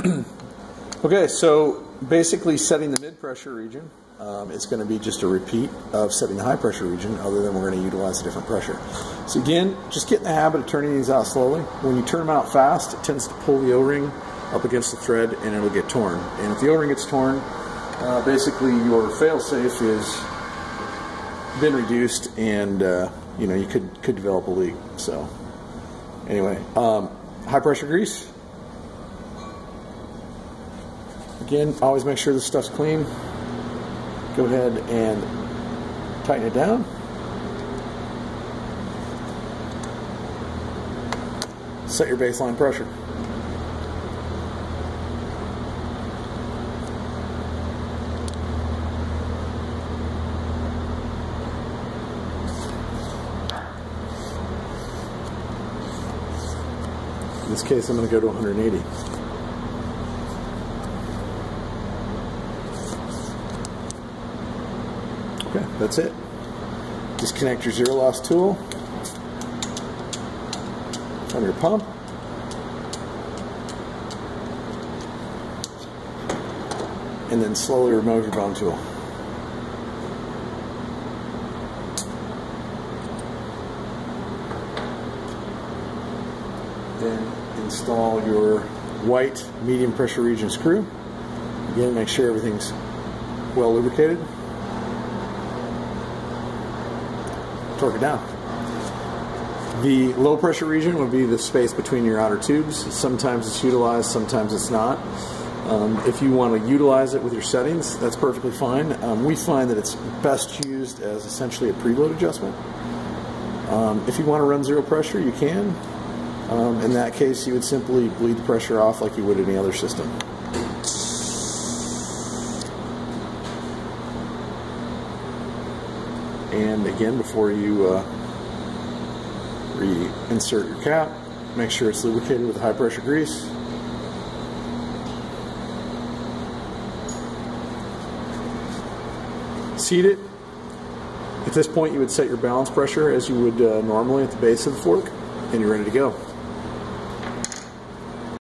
okay, so basically setting the mid-pressure region um, is going to be just a repeat of setting the high-pressure region, other than we're going to utilize a different pressure. So again, just get in the habit of turning these out slowly. When you turn them out fast, it tends to pull the O-ring up against the thread and it'll get torn. And if the O-ring gets torn, uh, basically your fail-safe is been reduced and uh, you know you could could develop a leak so anyway um, high pressure grease again always make sure this stuff's clean. Go ahead and tighten it down. Set your baseline pressure. In this case, I'm going to go to 180. Okay, that's it. Disconnect your zero loss tool from your pump. And then slowly remove your bone tool. Then install your white medium pressure region screw. Again, make sure everything's well lubricated. Torque it down. The low pressure region would be the space between your outer tubes. Sometimes it's utilized, sometimes it's not. Um, if you want to utilize it with your settings, that's perfectly fine. Um, we find that it's best used as essentially a preload adjustment. Um, if you want to run zero pressure, you can. Um, in that case, you would simply bleed the pressure off like you would any other system. And again, before you uh, reinsert your cap, make sure it's lubricated with high pressure grease. Seat it. At this point, you would set your balance pressure as you would uh, normally at the base of the fork, and you're ready to go.